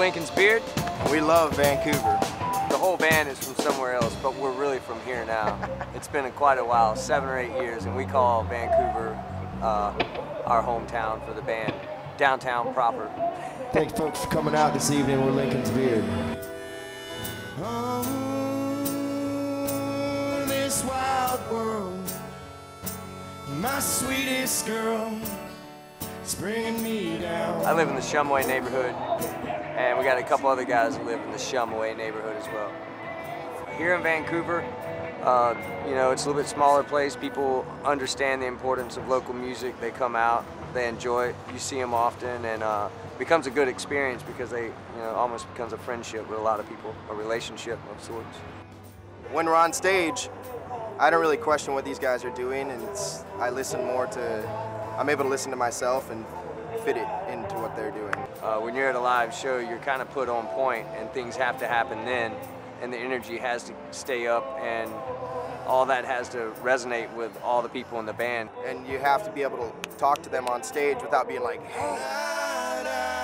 Lincoln's Beard. We love Vancouver. The whole band is from somewhere else, but we're really from here now. it's been quite a while, seven or eight years, and we call Vancouver uh, our hometown for the band, downtown proper. Thanks, folks, for coming out this evening with Lincoln's Beard. Oh, this wild world, my sweetest girl, is me down. I live in the Shumway neighborhood, and we got a couple other guys who live in the Shumway neighborhood as well. Here in Vancouver, uh, you know, it's a little bit smaller place. People understand the importance of local music. They come out, they enjoy it. You see them often, and uh, becomes a good experience because they, you know, almost becomes a friendship with a lot of people, a relationship of sorts. When we're on stage, I don't really question what these guys are doing, and I listen more to, I'm able to listen to myself and fit it into what they're doing. Uh, when you're at a live show, you're kind of put on point, and things have to happen then, and the energy has to stay up, and all that has to resonate with all the people in the band. And you have to be able to talk to them on stage without being like, hey.